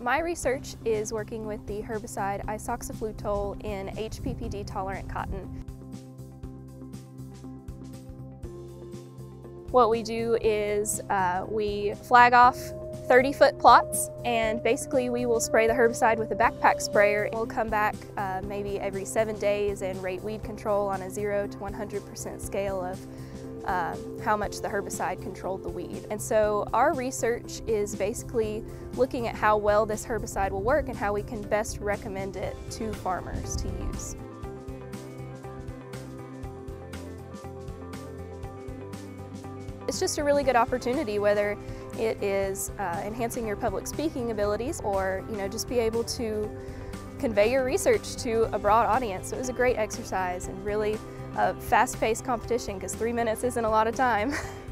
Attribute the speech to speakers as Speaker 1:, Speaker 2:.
Speaker 1: My research is working with the herbicide isoxaflutole in HPPD tolerant cotton. What we do is uh, we flag off 30 foot plots and basically we will spray the herbicide with a backpack sprayer. We'll come back uh, maybe every seven days and rate weed control on a 0 to 100% scale of uh, how much the herbicide controlled the weed. And so our research is basically looking at how well this herbicide will work and how we can best recommend it to farmers to use. It's just a really good opportunity whether it is uh, enhancing your public speaking abilities or you know just be able to convey your research to a broad audience. So it was a great exercise and really a fast-paced competition because three minutes isn't a lot of time.